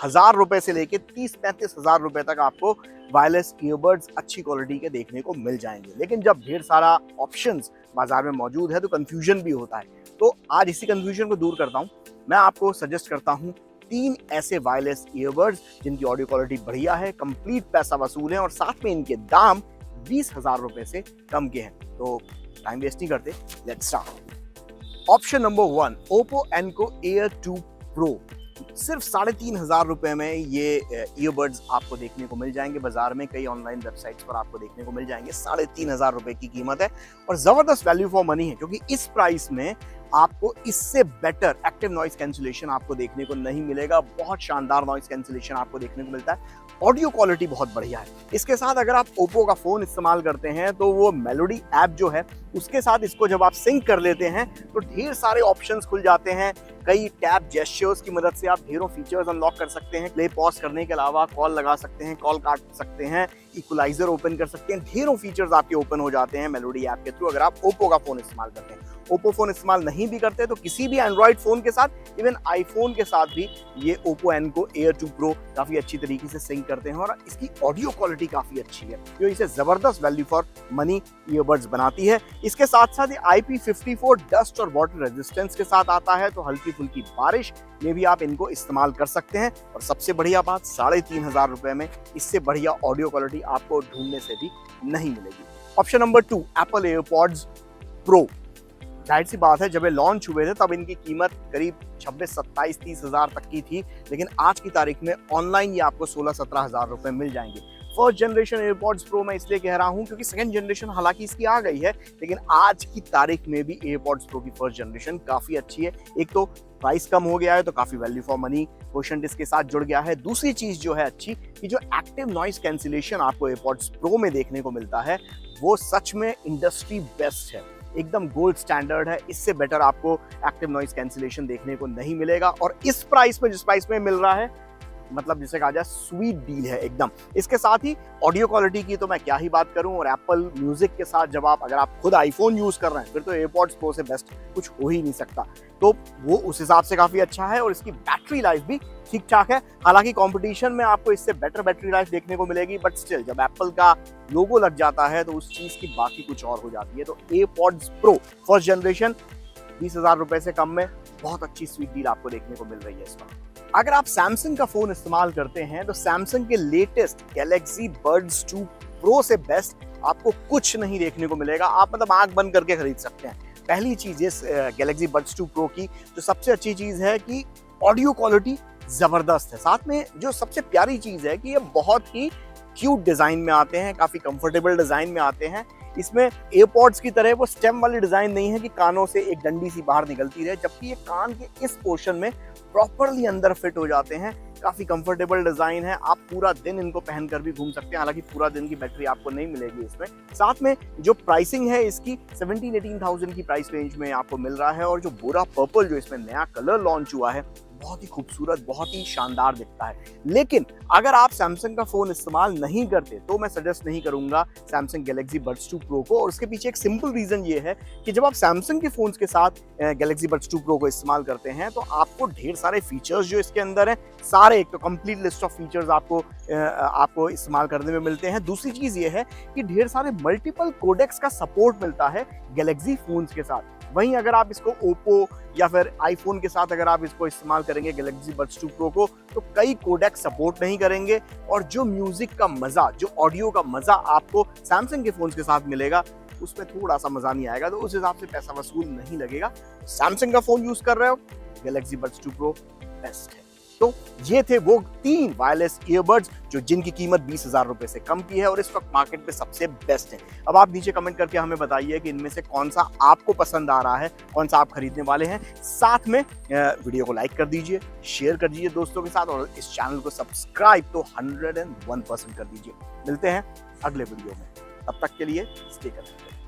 हज़ार रुपए से लेके तीस पैंतीस हज़ार रुपए तक आपको वायरलेस ईयरबड्स अच्छी क्वालिटी के देखने को मिल जाएँगे। लेकिन जब ढेर सारा ऑप्शंस बाज़ार में मौजूद है तो कन्फ्यूज़न भी होता है। तो आज इसी कन्फ्यूज़न को दूर करता हूँ। मैं आपको सजेस्ट करता हूँ तीन ऐसे वायरलेस ईयरबड्स जिनकी ऑडियो क्वालिटी बढ़िया है कंप्लीट पैसा वसूल है और साथ में इनके दाम बीस हज़ार रुपए से कम के हैं। तो टाइम वेस्ट नहीं करते let's start option number one Oppo Enco Air two Pro सिर्फ़ साढ़े तीन हज़ार रुपए में ये ईयरबड्स आपको देखने को मिल जाएँगे। बाज़ार में कई ऑनलाइन वेबसाइट्स पर आपको देखने को मिल जाएँगे। साढ़े तीन हज़ार रुपए की कीमत है और ज़बरदस्त वैल्यू फॉर मनी है, क्योंकि इस प्राइस में आपको इससे बेटर एक्टिव नॉइस कैंसिलेशन आपको देखने को नहीं मिलेगा। बहुत शानदार नॉइस कैंसिलेशन आपको देखने को मिलता है। ऑडियो क्वालिटी बहुत बढ़िया है। इसके साथ अगर आप ओप्पो का फ़ोन इस्तेमाल करते हैं तो वो मेलोडी ऐप जो है, उसके साथ इसको जब आप सिंक कर लेते हैं तो ढेर सारे ऑप्शंस खुल जाते हैं। कई टैब जेस्चर्स की मदद से आप ढेरों फीचर्स अनलॉक कर सकते हैं। प्ले पॉज करने के अलावा कॉल लगा सकते हैं कॉल काट सकते हैं इक्वलाइजर ओपन कर सकते हैं। ढेरों फीचर्स आपके ओपन हो जाते हैं मेलोडी ऐप के थ्रू अगर आप ओप्पो का फ़ोन इस्तेमाल करते हैं। ओप्पो फ़ोन इस्तेमाल नहीं भी करते तो किसी भी एंड्रॉइड फ़ोन के साथ इवन आईफोन के साथ भी ये Oppo Enco Air two Pro काफ़ी अच्छी तरीके से सिंक करते हैं और इसकी ऑडियो क्वालिटी काफ़ी अच्छी है, जो इसे ज़बरदस्त वैल्यू फॉर मनी ईयरबड्स बनाती है। इसके साथ साथ ये आई डस्ट और वाटर रेजिस्टेंस के साथ आता है तो हल्की फुल्की बारिश में भी आप इनको इस्तेमाल कर सकते हैं और सबसे बढ़िया बात, साढ़े तीन हज़ार रुपए में इससे बढ़िया ऑडियो क्वालिटी आपको ढूँढने से भी नहीं मिलेगी। Option number two Apple AirPods Pro ज़ाहिर सी बात है, जब ये लॉन्च हुए थे, तब इनकी कीमत करीब छब्बीस, सत्ताईस, तीस हज़ार तक की थी। लेकिन आज की तारीख में ऑनलाइन ये आपको सोलह, सत्रह हज़ार रुपए मिल जाएँगे। फ़र्स्ट जनरेशन एयरपॉड्स प्रो मैं इसलिए कह रहा हूँ, क्योंकि सेकंड जनरेशन हालाँकि इसकी आ गई है, लेकिन आज की तारीख में भी एयरपॉड्स प्रो की फ़र्स्ट जनरेशन काफ़ी अच्छी है। एक तो प्राइस कम हो गया है तो काफ़ी वैल्यू फॉर मनी क्वेश्चन इसके साथ जुड़ गया है। दूसरी चीज़ जो है अच्छी, कि जो एक्टिव नॉइस कैंसिलेशन आपको एयरपॉड्स प्रो में देखने को मिलता है, वो सच में इंडस्ट्री बेस्ट है। एकदम गोल्ड स्टैंडर्ड है। इससे बेटर आपको एक्टिव नॉइस कैंसिलेशन देखने को नहीं मिलेगा। और इस प्राइस में जिस प्राइस में मिल रहा है मतलब जिसे कहा जाए स्वीट डील है एकदम। इसके साथ ही ऑडियो क्वालिटी की तो मैं क्या ही बात करूँ, और एप्पल म्यूज़िक के साथ जब आप, अगर आप खुद आईफोन यूज़ कर रहे हैं, फिर तो एयरपॉड्स प्रो से बेस्ट कुछ हो ही नहीं सकता। तो वो उस हिसाब से काफ़ी अच्छा है, और इसकी बैटरी लाइफ भी ठीक ठाक है। हालाँकि कंपटीशन में आपको इससे बेटर बैटरी लाइफ देखने को मिलेगी बट स्टिल जब एप्पल का लोगो लग जाता है तो उस चीज़ की बाकी कुछ और हो जाती है। तो एयरपॉड्स प्रो फ़र्स्ट जनरेशन बीस हज़ार रुपए से कम में बहुत अच्छी स्वीट डील आपको देखने को मिल रही है इसमें अगर आप सैमसंग का फ़ोन इस्तेमाल करते हैं तो सैमसंग के लेटेस्ट गैलेक्सी बर्ड्स 2 प्रो से बेस्ट आपको कुछ नहीं देखने को मिलेगा। आप मतलब आँख बंद करके खरीद सकते हैं। पहली चीज़ इस गैलेक्सी बर्ड्स 2 प्रो की, जो सबसे अच्छी चीज़ है कि ऑडियो क्वालिटी ज़बरदस्त है। साथ में जो सबसे प्यारी चीज़ है कि ये बहुत ही क्यूट डिज़ाइन में आते हैं, काफ़ी कंफर्टेबल डिज़ाइन में आते हैं। इसमें एयरपॉड्स की तरह वो स्टेम वाली डिज़ाइन नहीं है कि कानों से एक डंडी सी बाहर निकलती रहे, जबकि ये कान के इस पोर्शन में प्रॉपरली अंदर फिट हो जाते हैं। काफ़ी कंफर्टेबल डिज़ाइन है। आप पूरा दिन इनको पहनकर भी घूम सकते हैं। हालाँकि पूरा दिन की बैटरी आपको नहीं मिलेगी इसमें। साथ में जो प्राइसिंग है इसकी सेवनटीन एटीन थाउज़ेंड की प्राइस रेंज में आपको मिल रहा है और जो बुरा पर्पल जो इसमें नया कलर लॉन्च हुआ है बहुत ही खूबसूरत, बहुत ही शानदार दिखता है। लेकिन अगर आप सैमसंग का फ़ोन इस्तेमाल नहीं करते तो मैं सजेस्ट नहीं करूँगा सैमसंग गैलेक्सी बड्स 2 प्रो को। और उसके पीछे एक सिंपल रीजन ये है कि जब आप सैमसंग के फ़ोन के साथ गैलेक्सी बड्स 2 प्रो को इस्तेमाल करते हैं तो आपको ढेर सारे फीचर्स जो इसके अंदर है, सारे एक तो कंप्लीट लिस्ट ऑफ़ फीचर्स आपको आपको इस्तेमाल करने में मिलते हैं। दूसरी चीज़ ये है कि ढेर सारे मल्टीपल कोडेक्स का सपोर्ट मिलता है गैलेक्सी फ़ोन के साथ। वहीं अगर आप इसको ओप्पो या फिर आईफोन के साथ अगर आप इसको इस्तेमाल करेंगे गैलेक्सी बड्स टू प्रो को तो कई कोडेक सपोर्ट नहीं करेंगे और जो म्यूज़िक का मज़ा, जो ऑडियो का मज़ा आपको सैमसंग के फ़ोन के साथ मिलेगा, उसमें थोड़ा सा मज़ा नहीं आएगा तो उस हिसाब से पैसा वसूल नहीं लगेगा। सैमसंग का फ़ोन यूज़ कर रहे हो Galaxy Buds two Pro best है। तो ये थे वो तीन वायरलेस ईयरबड्स जो जिनकी कीमत बीस हज़ार रुपए से कम की है और इस वक्त मार्केट में सबसे बेस्ट है। अब आप नीचे कमेंट करके हमें बताइए कि इनमें से कौन सा आपको पसंद आ रहा है, कौन सा आप खरीदने वाले हैं। साथ में वीडियो को लाइक कर दीजिए शेयर कर दीजिए दोस्तों के साथ और इस चैनल को सब्सक्राइब तो हंड्रेड एंड वन परसेंट कर दीजिए। मिलते हैं अगले वीडियो में। तब तक के लिए स्टे करें